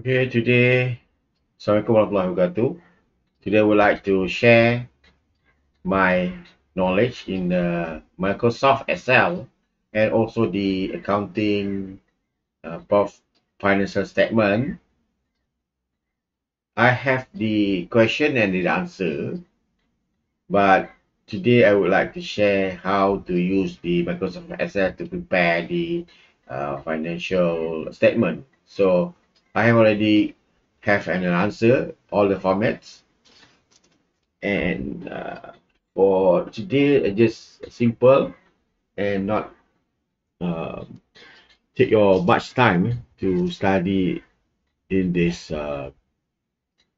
Okay, today, Assalamualaikum warahmatullahi wabarakatuh. Today, I would like to share my knowledge in the Microsoft Excel and also the accounting uh, financial statement. I have the question and the answer, but today I would like to share how to use the Microsoft Excel to prepare the uh, financial statement. So I have already have an answer all the formats. And uh, for today just simple and not uh, take your much time to study in this uh,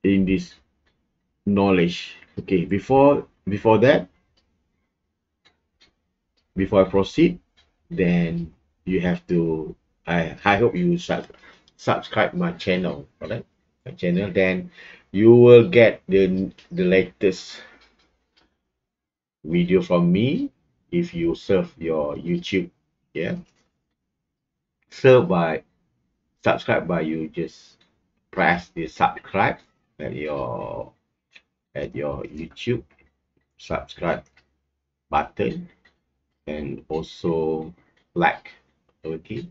in this knowledge. Okay before before that before I proceed then you have to I, I hope you start subscribe my channel alright? My channel then you will get the the latest video from me if you serve your youtube yeah? Serve by subscribe by you just press the subscribe at your at your youtube subscribe button and also like okay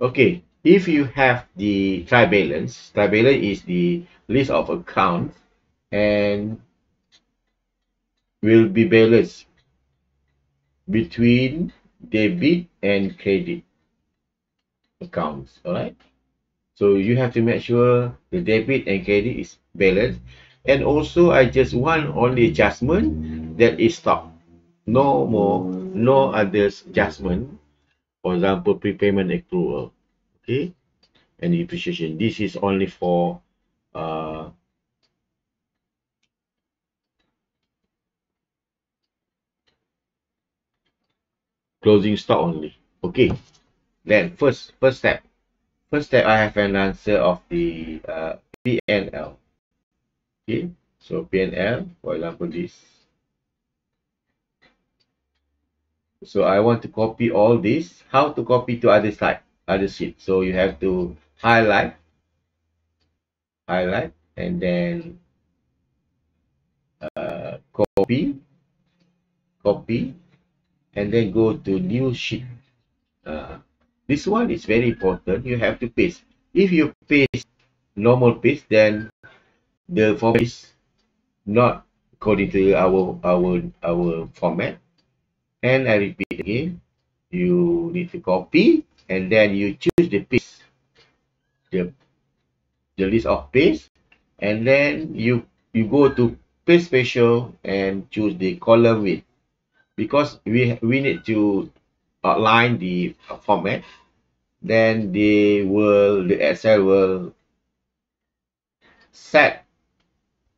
Okay, if you have the trial balance, trial balance is the list of accounts and will be balanced between debit and credit accounts. Alright. So you have to make sure the debit and credit is balanced. And also I just want only adjustment that is stop. No more, no other adjustment for example, prepayment accrual, okay, and depreciation. This is only for uh, closing stock only. Okay, then first first step, first step I have an answer of the uh, PNL. Okay, so PNL, for example, this so I want to copy all this. How to copy to other side other sheet. So you have to highlight highlight and then uh, copy copy and then go to new sheet. Uh, this one is very important. You have to paste. If you paste normal paste then the format is not according to our our our format and I repeat again you need to copy and then you choose the paste the, the list of paste and then you you go to paste special and choose the column width. Because we we need to outline the format then they will the excel will set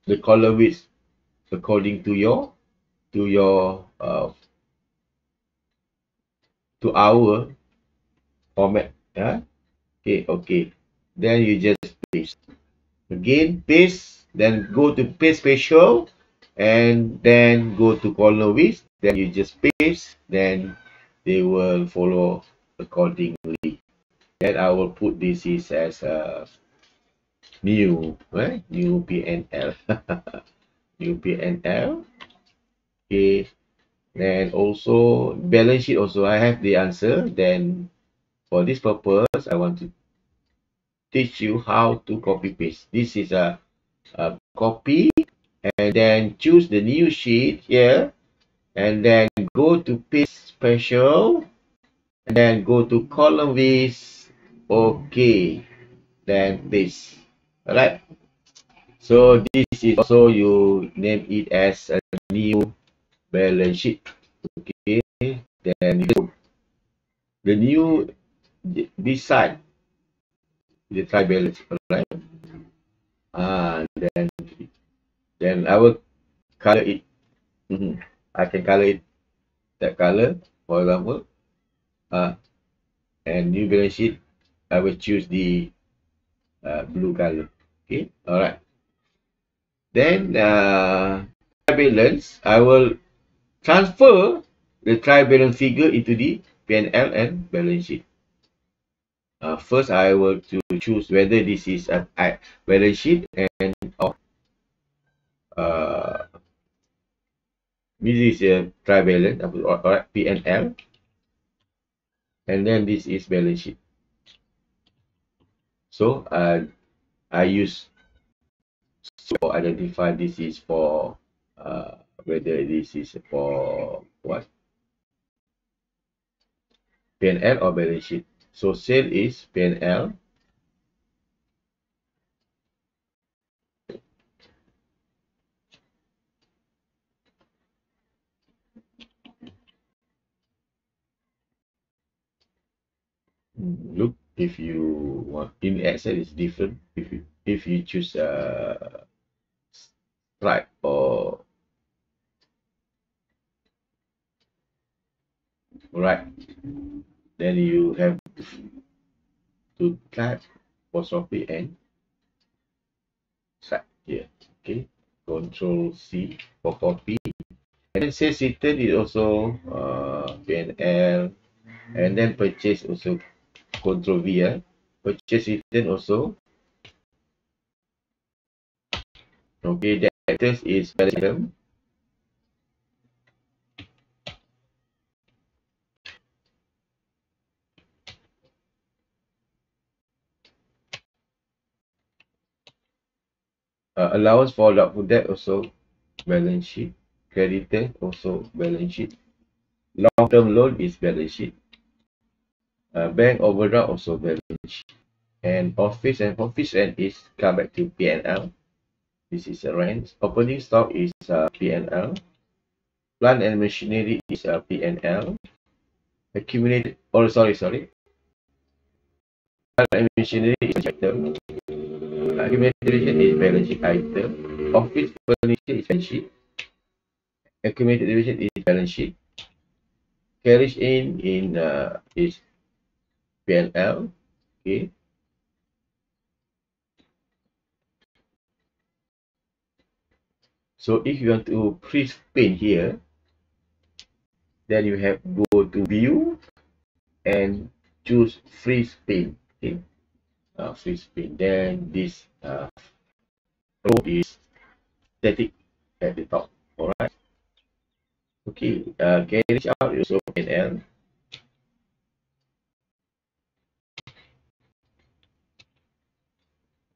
the column width according to your to your uh, to our format yeah okay okay. Then you just paste. Again paste then go to paste special and then go to column width. Then you just paste then they will follow accordingly. Then i will put this is as a new right new pnl new pnl okay and also balance sheet also I have the answer. Then for this purpose I want to teach you how to copy paste. This is a, a copy and then choose the new sheet here and then go to paste special and then go to column width okay. Then paste. All right so this is also you name it as a new balance sheet okay then the new this side the try balance right ah then then I will color it. Mm -hmm. I can color it. That color for example uh, and new balance sheet I will choose the uh, blue color okay? All right then uh, balance, I will transfer the trial balance figure into the PNL and balance sheet. Uh, first, I will to choose whether this is a, balance sheet and or uh, this is a trial balance or, or PNL, and then this is balance sheet. So, uh, I use to identify this is for uh, whether this is for what PNL or balance sheet. So sale is PNL. Look, if you want in Excel, it's different. If you if you choose uh, stripe or right then you have to type apostrophe and set here okay. Control c for copy and then sales return is also uh, PNL and then purchase also control V eh? purchase return also. Okay. Debtors is balance uh, allowance for doubtful debt also balance sheet. Creditor also balance sheet. Long term loan is balance sheet. Uh, bank overdraft also balance sheet. And office and office rent is come back to PNL this is a rent. Opening stock is uh, PNL plant and machinery is uh, PNL accumulated oh sorry sorry. Plant and machinery is item accumulated is balance sheet item. Office furniture is balance sheet. Accumulated division is balance sheet. Carriage in in uh, is PNL. Okay. So if you want to freeze pane here, then you have go to view and choose freeze pane. Okay. Uh, freeze pane. Then this uh, row is static at the top. Alright. Okay, uh, carriage out is also PNL.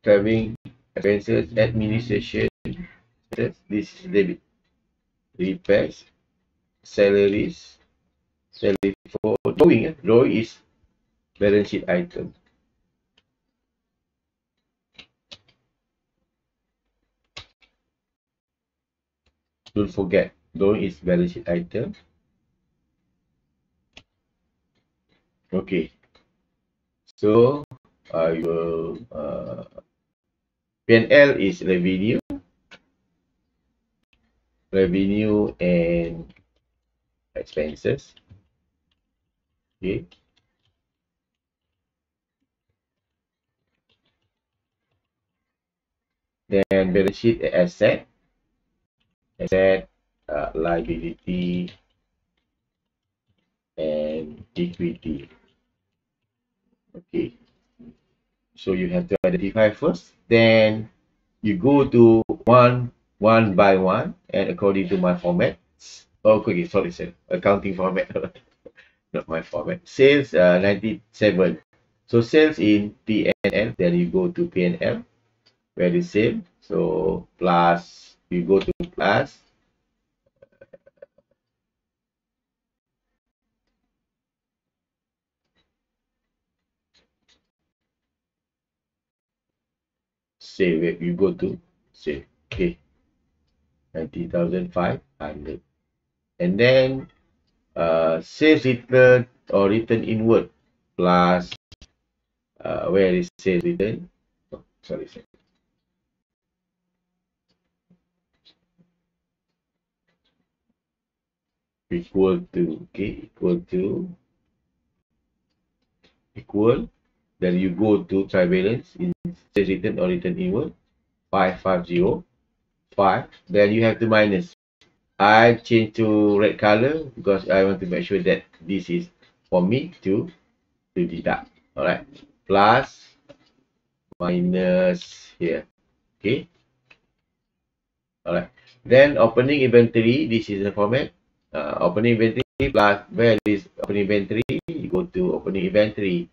Traveling expenses, administration, this is debit. Repairs, salaries, salary for drawing. Drawing is balance sheet item. Don't forget drawing is balance sheet item. Okay. So I will uh, PNL is revenue. Revenue and expenses. Okay. Then balance sheet asset asset, uh, liability, and equity. Okay. So you have to identify first, then you go to one one by one and according to my format. Oh, okay, sorry, sir. Accounting format, not my format. Sales uh, 97. So sales in PNL, then you go to PNL, where the same. So plus you go to class save it you go to save okay 90,500 and then uh, sales return or return inward plus uh, where is save return oh, sorry, sorry equal to okay equal to equal then you go to trivalence in written or written inward 550 5 then you have to minus. I change to red color because I want to make sure that this is for me to to deduct all right plus minus here okay all right then opening inventory this is the format uh, opening inventory plus where is opening inventory? You go to opening inventory.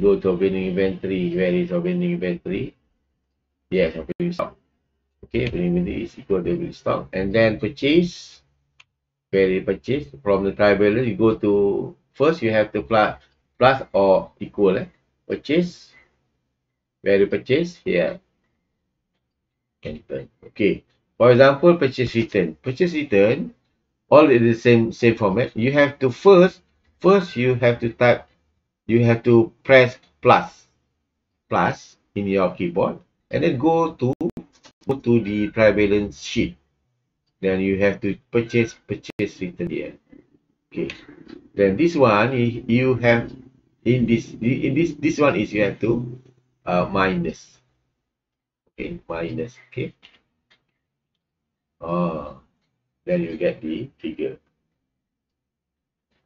Go to opening inventory. Where is opening inventory? Yes opening stock. Okay opening inventory is equal to opening stock. And then purchase. Where is purchase? From the trial balance you go to first you have to plus plus or equal eh? purchase. Where you purchase? Here. Enter okay for example purchase return. Purchase return all in the same same format. You have to first first you have to type you have to press plus plus in your keyboard and then go to go to the trial balance sheet. Then you have to purchase purchase return here. Okay. Then this one you have in this in this this one is you have to uh, minus. Okay minus. Okay oh then you get the figure.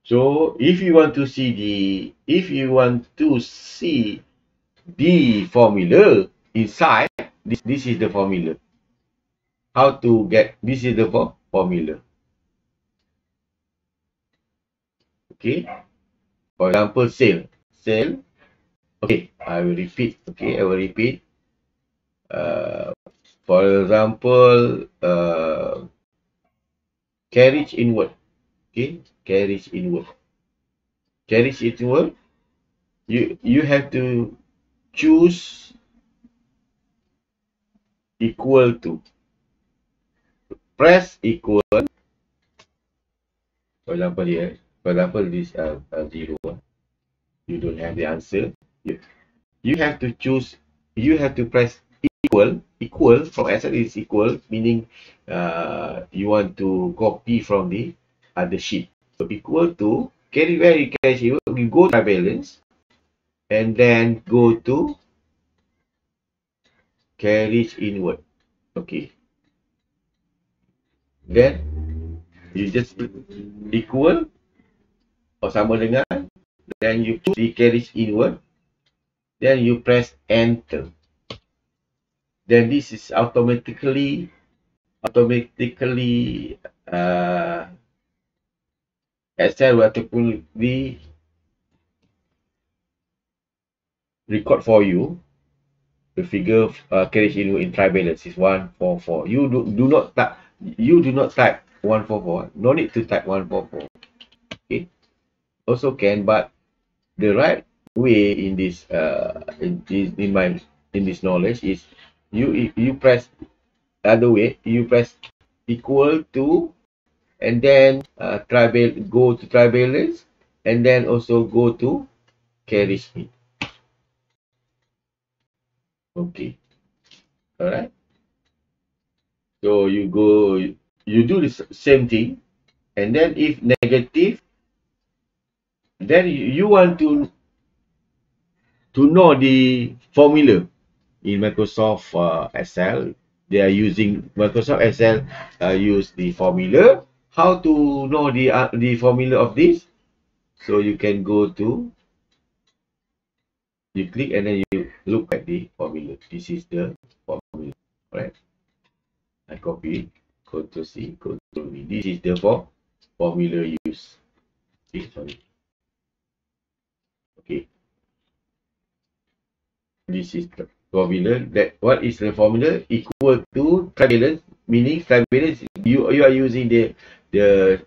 So if you want to see the if you want to see the formula inside this this is the formula. How to get this is the formula. Okay. For example, sale. Sale. Okay, I will repeat. Okay, I will repeat. Uh, for example, uh, carriage inward. Okay? Carriage inward. Carriage inward you you have to choose equal to. Press equal. For example here for example this uh, uh, zero you don't have the answer. You, you have to choose you have to press equal equal from SL is equal meaning uh, you want to copy from the other sheet. So equal to carry you catch you go to balance and then go to carriage inward. Okay. Then you just equal or sama dengan then you carriage inward then you press enter then this is automatically automatically uh, Excel ataupun the record for you. The figure uh, carriage in in try balance is 144 you do, do not type you do not type 144 no need to type 144 okay. Also can but the right way in this uh in, in my in this knowledge is you you press other way you press equal to and then uh, go to trial balance and then also go to carry speed. Okay. All right so you go you do the same thing and then if negative then you want to to know the formula in Microsoft uh, Excel. They are using Microsoft Excel uh, use the formula. How to know the uh, the formula of this? So you can go to you click and then you look at the formula. This is the formula, right? I copy Ctrl C, Ctrl V. This is the for formula use. Okay, sorry. Okay. This is the formula that what is the formula? Equal to trivalence meaning trivalence you you are using the the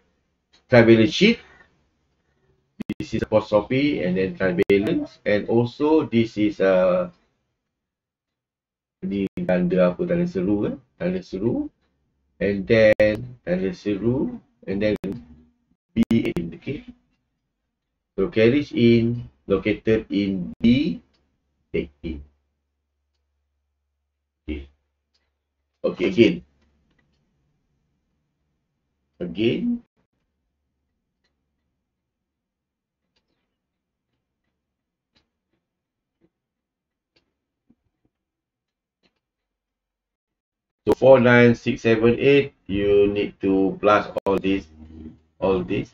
trivalence sheet this is apostrophe and then trivalence and also this is a ni tanda apa tanda seru kan tanda seru. And then tanda seru and then B in okay? So carriage in located in B take in Okay, again. Again. So four nine six seven eight, you need to plus all this, all this.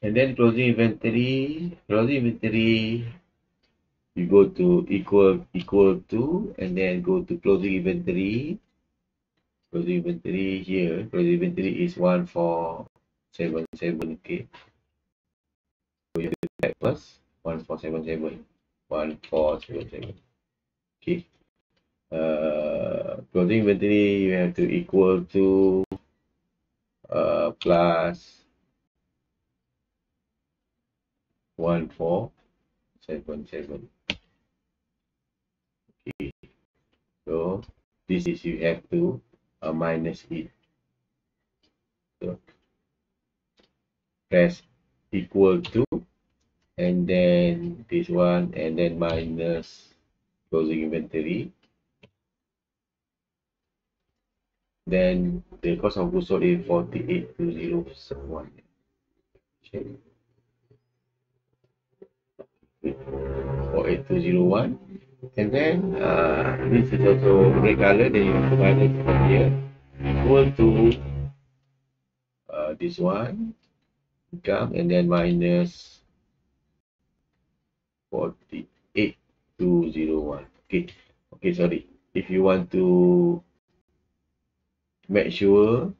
And then closing inventory, closing inventory, you go to equal equal to, and then go to closing inventory. Closing inventory here, closing inventory is one four seven seven. Okay. So you that first. One four seven seven. One four seven seven. Okay. Uh, closing inventory you have to equal to uh, plus one four seven seven. Okay. So this is you have to uh, minus it. So press equal to and then this one and then minus closing inventory then the cost of goods sold is 482001 check 48201 and then uh, this is also red color then you to minus from here equal to uh, this one. Income and then minus 48201 okay. Okay sorry. If you want to make sure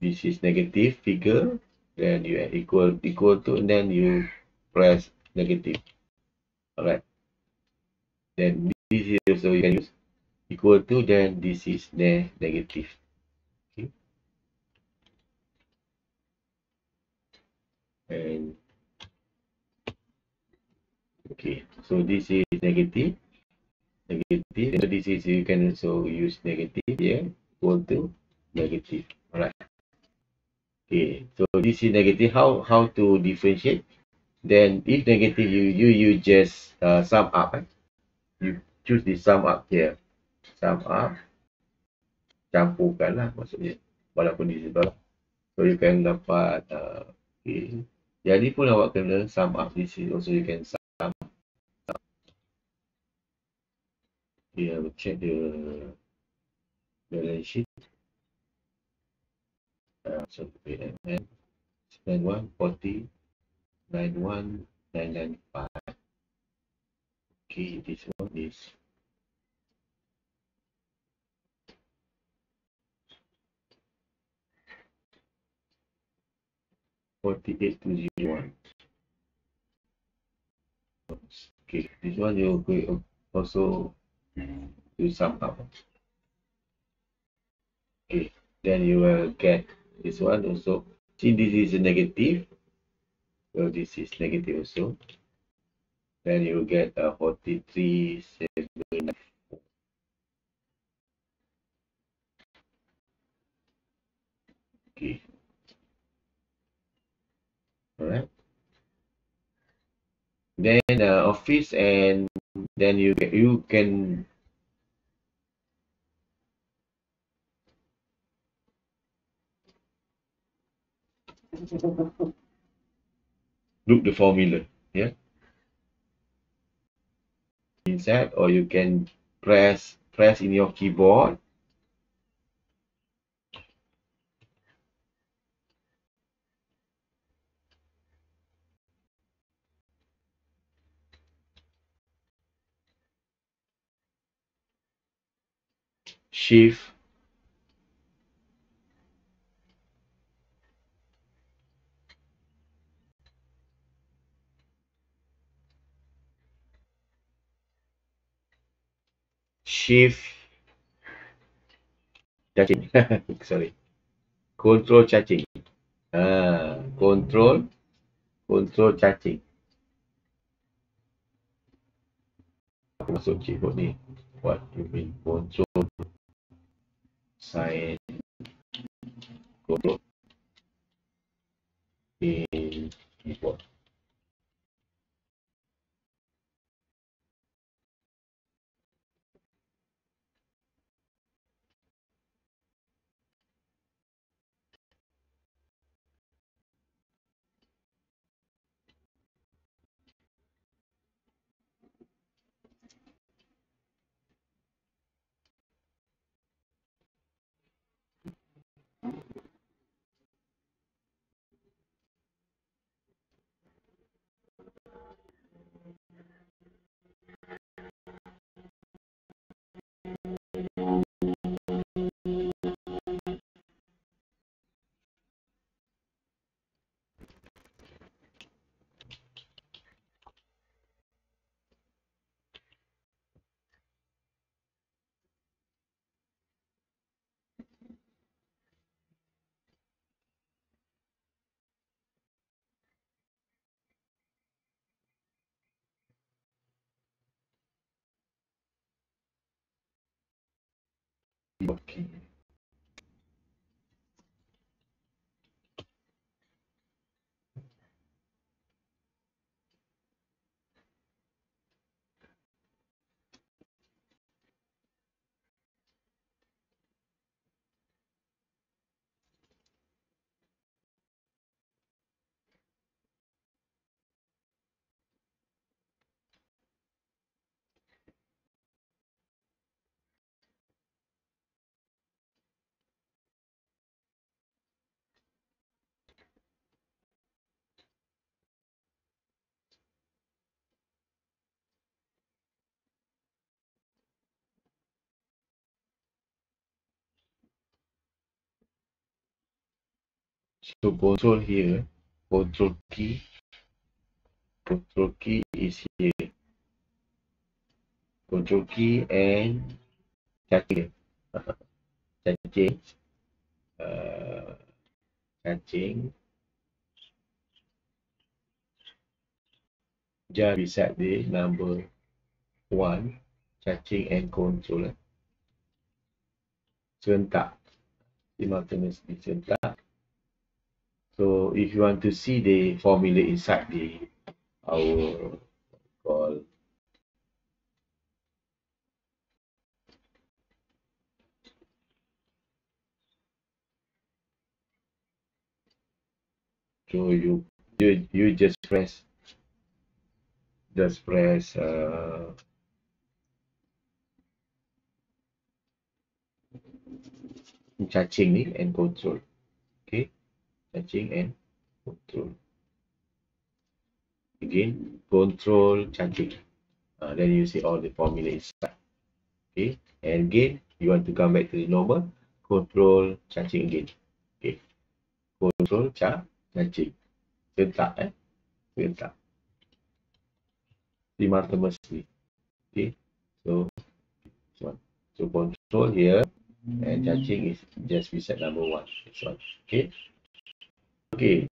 this is negative figure then you equal equal to and then you press negative. All right then this is also you can use. Equal to then this is ne negative. Okay. And okay so this is negative. Negative. So this is you can also use negative here. Equal to negative. All right okay so this is negative. How how to differentiate then if negative you you you just uh, sum up eh? you choose the sum up here. Sum up. Campurkanlah maksudnya walaupun di sebelah so you can dapat uh, okay. jadi pun awak kena sum up di sini also you can sum up. Okay, I check the balance sheet. Uh, so PMN spend 140 Nine one nine nine five. Okay, this one is forty eight two zero one. Okay, this one you will also do some problem. Okay, then you will get this one also. See, this is negative So this is negative also. Then you get a 43, 7, Okay. Alright. Then uh, office and then you you can look the formula yeah? Inside or you can press press in your keyboard. Shift shift. Cacing. Sorry. Control cacing. Ah control control cacing. Masuk keyboard ni. What you mean control? Sign. Control. In keyboard Okay. So control here, control key, key is here. Control key and cacing. cacing. Uh, cacing. Just beside the number one, cacing and control. Serentak. Simultaneously serentak. So if you want to see the formula inside the our call. So you you you just press just press uh, ni and control cacing and control. Again, control cacing. Uh, then you see all the formula inside. Okay, and again, you want to come back to the normal, control cacing again. Okay, control ca cacing. Serentak eh, serentak. Simultaneously. Okay, so this one. So control here and cacing is just beside number one. This one. Okay. Okay,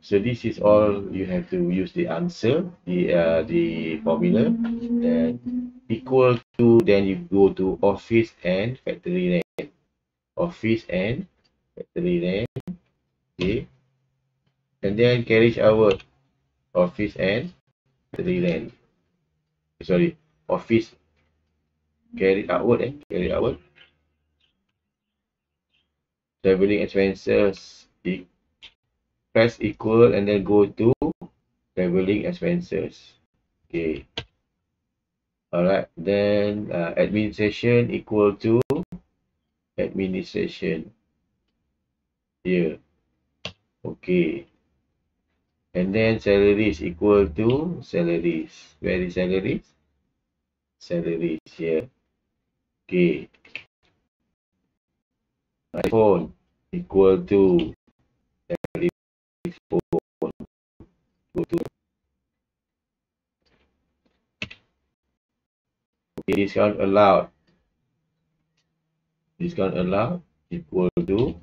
so this is all you have to use the answer, the uh, the formula that equal to then you go to office and factory land. Office and factory land. Okay. And then carriage hour. Office and factory land. Sorry, office carry outward eh, carry outward. Traveling expenses press equal and then go to traveling expenses. Okay. Alright, then uh, administration equal to administration. Here. Okay. And then salaries equal to salaries. Where is salaries? Salaries here. Okay. iPhone equal to discount allowed discount allowed equal to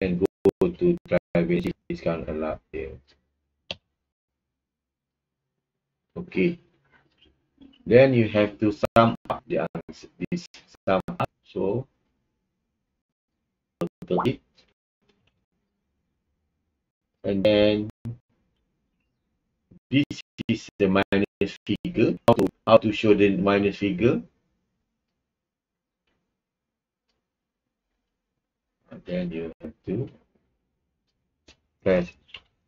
then go to private discount allowed here. Okay. Then you have to sum up the answer. This sum up. So it. And then this is the minus figure. How to how to show the minus figure? And then you have to press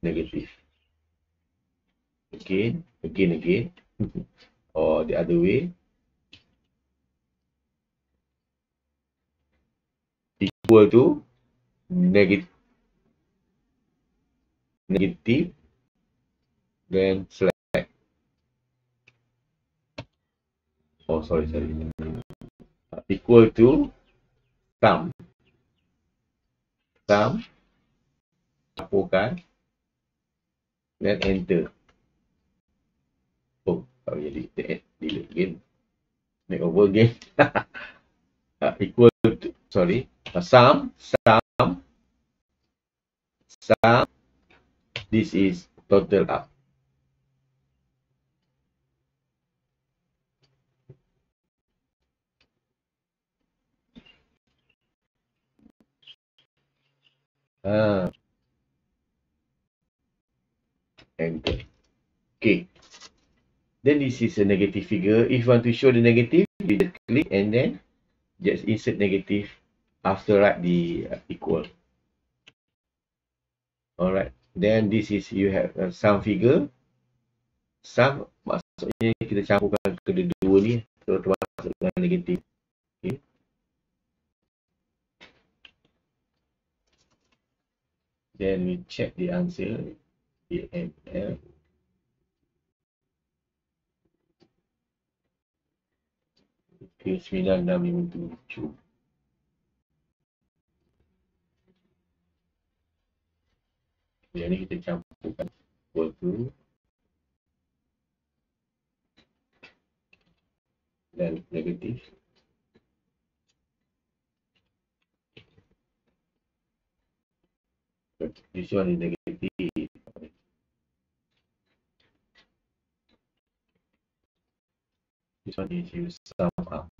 negative. Again, again, again, or the other way. Equal to negative, negative, then select. Oh, sorry, sorry. Equal to sum. Sum. Laporkan. Then enter. Oh, tak delete, delete again. Make over again. uh, equal to, sorry. Uh, sum, sum, sum. This is total up. Ah. Enter. Okay. Then this is a negative figure. If you want to show the negative, you just click and then just insert negative after write the uh, equal. Alright. Then this is you have uh, sum figure. Sum maksudnya kita campurkan kedua-dua ni. Terus termasuk dengan negatif. Okay. Then we check the answer. DML. Q9657. Tiene que ter que aplicar o do then negative. This one is negative this one is use sum up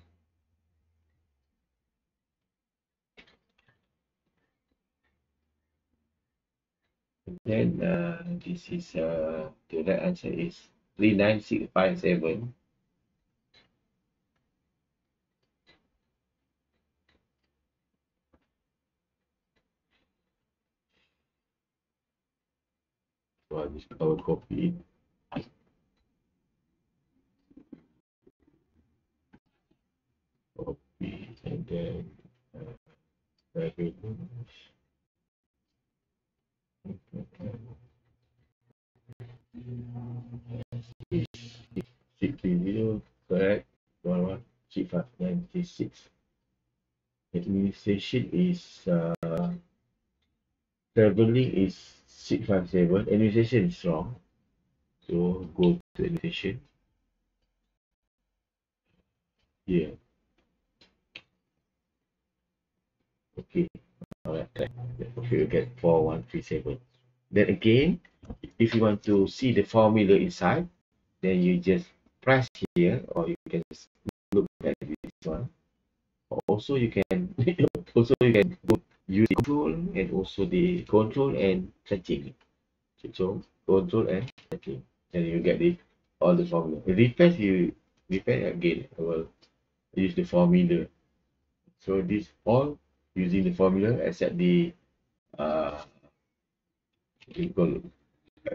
then uh, this is uh, the right answer is 39657. So I just copy. Copy and then uh, Six zero correct one. Administration is uh traveling is six five seven. Administration is wrong. So go to administration. Yeah. Okay. Okay, you get four one three seven. Then again, if you want to see the formula inside, then you just press here or you can just look at this one. Also, you can also you can go use control and also the control and cacing. So control and cacing, and you get it all the formula. Repair you repair again. I will use the formula. So this all using the formula except the uh equal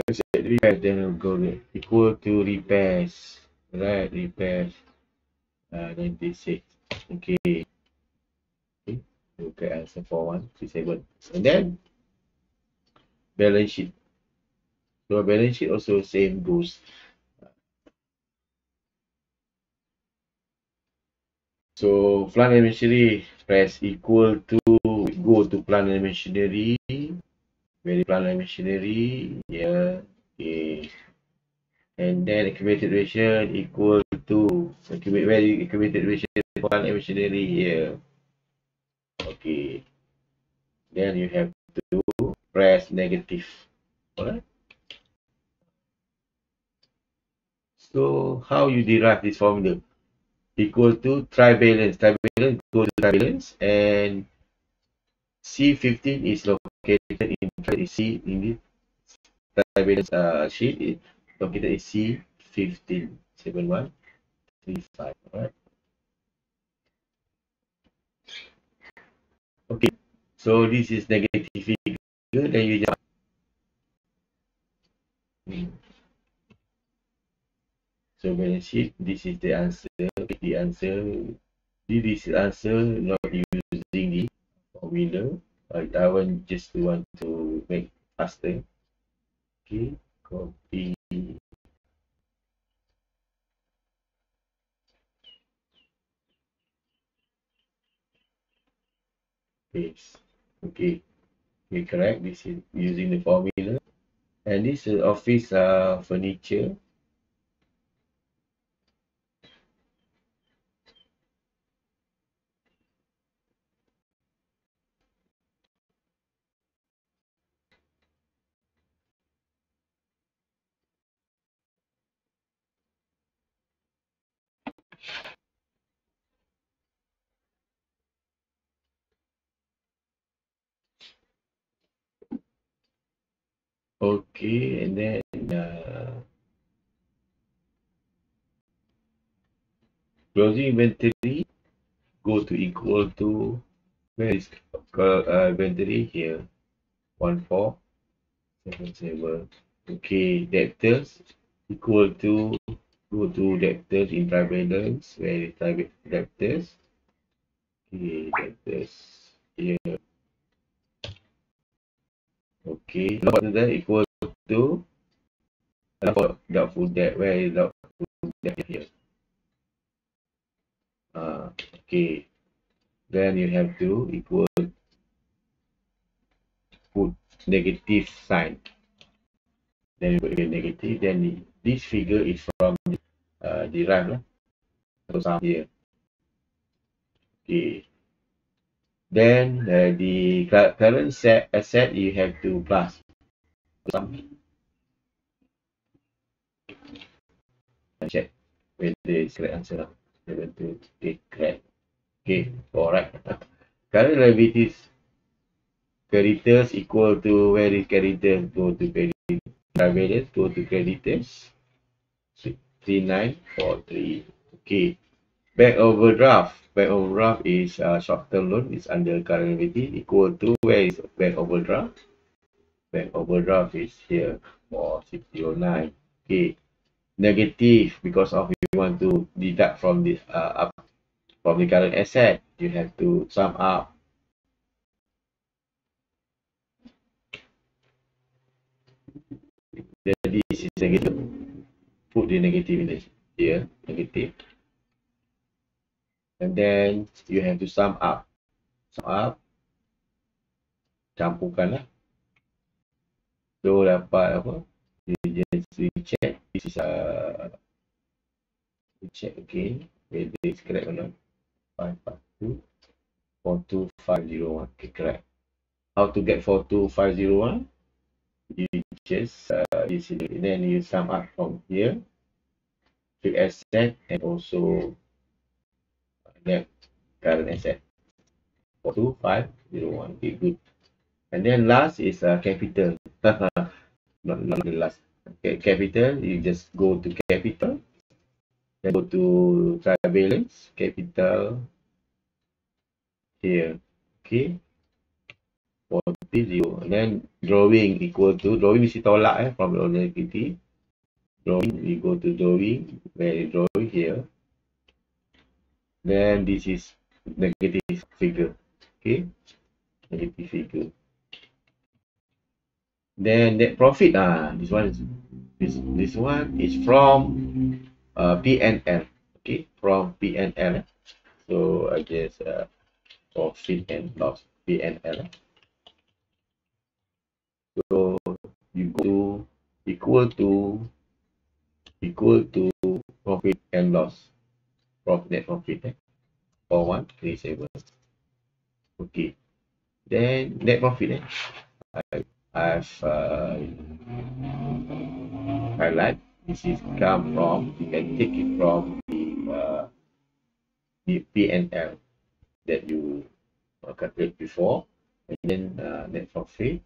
except repair then will go equal to repairs. Right repairs. Uh 96 okay. Okay look at answer for one three seven. And then balance sheet. So balance sheet also same goes so plant and machinery press equal to go to plant and machinery very plant and machinery yeah okay and then accumulated ration equal to very accumulated ration for plant and machinery here Okay. Then you have to press negative. Alright. So how you derive this formula? Equal to trial balance. Trivalence go to trial balance and C15 is located in C in the trial balance uh, sheet. It located in C15. 7135. Alright. Okay, so this is negative figure, then you just hmm. so balance sheet, this is the answer, the answer, this is answer not using the formula. I, want just want to make faster. Okay, copy. Okay. Okay, correct. This is using the formula. And this is office uh, furniture. Okay, and then uh, closing inventory go to equal to where is uh, inventory here one four seven seven. Okay, debtors equal to go to debtors in trial balance where is debtors. Okay, debtors here Okay, that equal to for doubtful debt? Where is doubtful debt here? Uh, okay, then you have to equal put negative sign. Then you put negative. Then this figure is from uh, derived. So some here. Okay. Then uh, the current set asset you have to plus some check whether it's correct answer. Seven two okay correct. Okay, alright. Current liabilities creditors equal to where is creditors go to creditors go to creditors three nine four three okay Bank overdraft. Bank overdraft is uh, short-term loan. It's under current liability equal to where is bank overdraft? Bank overdraft is here for 609. Okay. Negative because of you want to deduct from this uh, up from the current asset. You have to sum up. Then this is negative. Put the negative in here. Negative and then you have to sum up sum up campurkan lah so dapat apa you just recheck this is uh, recheck again whether it's correct or not 542 42501 okay correct how to get 42501 you just uh, you see then you sum up from here to asset and also net current asset. 42501. Okay, good. And then last is uh, capital. not, not the last. Capital, you just go to capital. Then go to trivalence, capital. Here. Okay. 40. And then drawing equal to, drawing mesti tolak eh, from the equity. Drawing, we go to drawing, where drawing here then this is negative figure okay negative figure then net profit ah this one is this this one is from uh pnl okay from pnl so i guess uh profit and loss pnl so you go to equal to equal to profit and loss profit net profit eh? 4137 Okay. Then net profit eh. I, I've uh, highlight. This is come from you can take it from the uh, the PNL that you uh, calculate before, and then uh, net profit,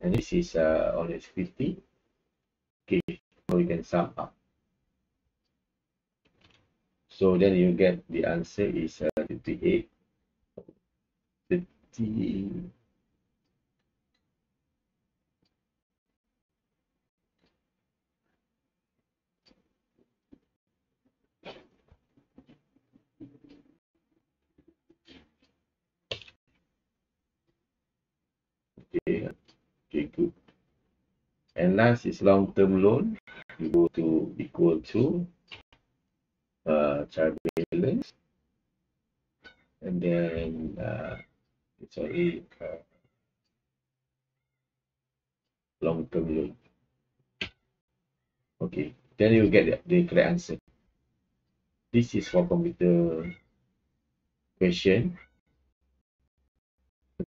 and this is uh, its 50. Okay, so you can sum up. So then you get the answer is uh, 58 50 Okay, okay, good. And last is long-term loan. You go to equal to uh, trial balance. And then uh, it's only uh, long-term loan. Okay, then you get the, the correct answer. This is for computer question.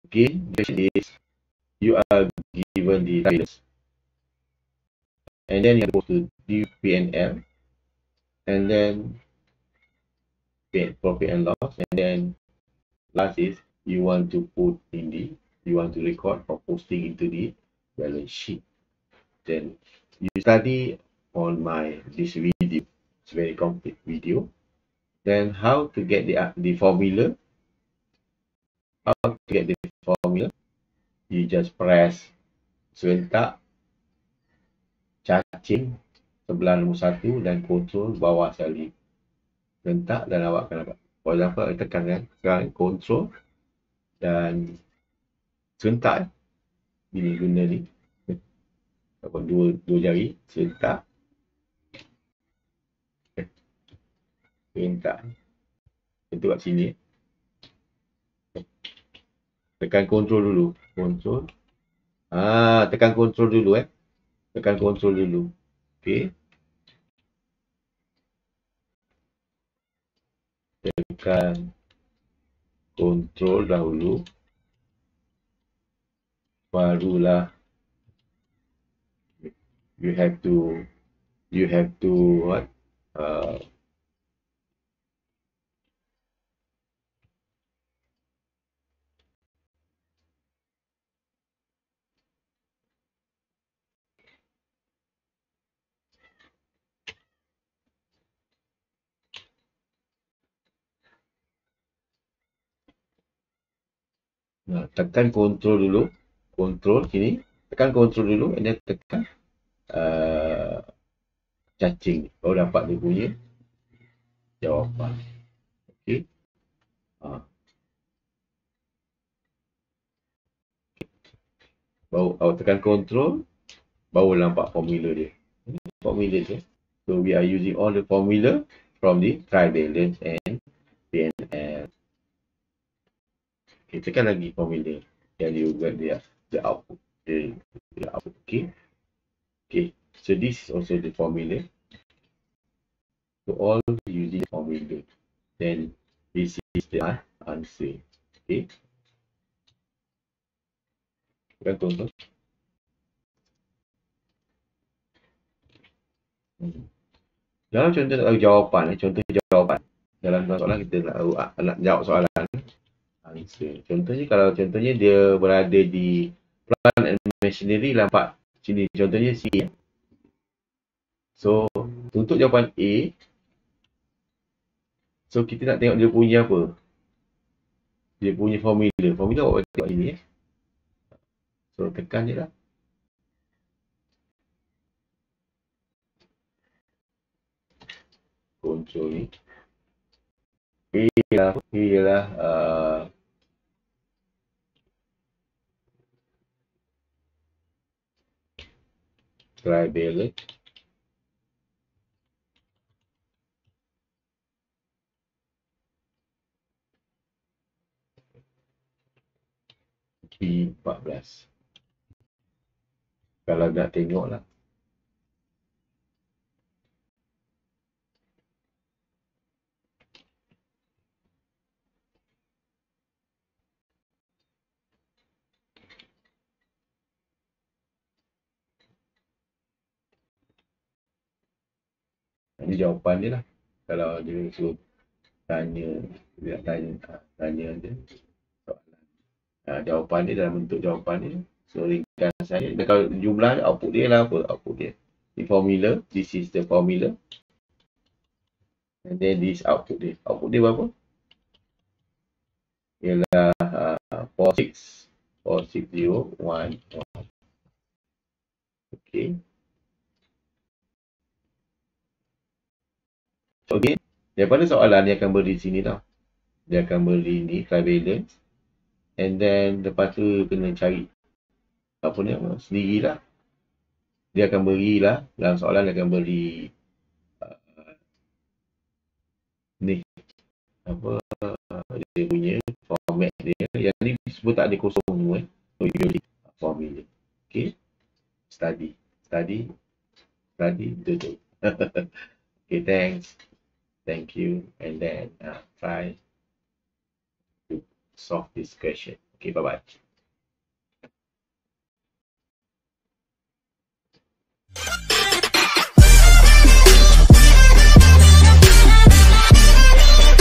Again, question is you are given the balance and then you go to do PNL and then profit and loss and then last is you want to put in the you want to record or posting into the balance sheet. Then you study on my this video. It's very complete video. Then how to get the the formula? How to get the formula you just press serentak cacing sebelah nombor satu dan control bawah sekali serentak dan awak akan dapat for example saya tekan kan sekarang control dan serentak. Ini guna ni. Dapat dua, dua jari serentak. Serentak. Itu kat sini. Tekan control dulu control. Ah tekan control dulu eh. Tekan control dulu. Okey. Tekan control dahulu. Barulah you have to you have to what? Uh, Nah, tekan control dulu. Control sini. Tekan control dulu. And then tekan uh, cacing. Baru dapat dia punya jawapan. Okay. Ha. Baru awak tekan control. Baru nampak formula dia. Formula dia. So we are using all the formula from the trial balance and PNL. Okay, tekan lagi formula yang you get the, the output. The, the output. Okay. Okay. So this is also the formula. So all using formula. Then this is the answer. Okay. Kan tonton. Hmm. Dalam contoh nak jawapan, eh, contoh jawapan. Dalam soalan kita nak, nak jawab soalan answer. Contohnya kalau contohnya dia berada di plant and machinery nampak sini contohnya C. So untuk jawapan A So kita nak tengok dia punya apa? Dia punya formula. Formula awak tengok ini eh. So tekan je lah. Control ni. A lah, A lah uh, trivalent P14 kalau nak tengok lah Ini jawapan dia lah. Kalau dia suruh tanya, dia tanya, ah, tanya dia soalan. Ha, jawapan dia dalam bentuk jawapan dia. So ringkas saya. Kalau jumlah output dia lah apa? Output dia. Ini formula. This is the formula. And then this output dia. Output dia berapa? Ialah uh, 46 4601 Okay. Again, daripada soalan dia akan beri sini tau. Dia akan beri ni trivalence. And then lepas tu kena cari apa ni sendirilah. Dia akan berilah dalam soalan dia akan beri uh, ni apa dia punya format dia. Yang ni sebut tak ada kosong semua eh. So you formula. Okay. Study. Study. Study. Duduk. okay, thanks. thank you. And then uh, try to solve this question. Okay bye bye you